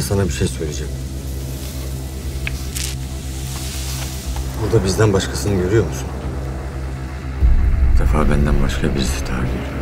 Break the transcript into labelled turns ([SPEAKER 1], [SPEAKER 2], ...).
[SPEAKER 1] sana bir şey söyleyeceğim. Burada bizden başkasını görüyor musun?
[SPEAKER 2] Bu defa benden başka birisi daha görüyor.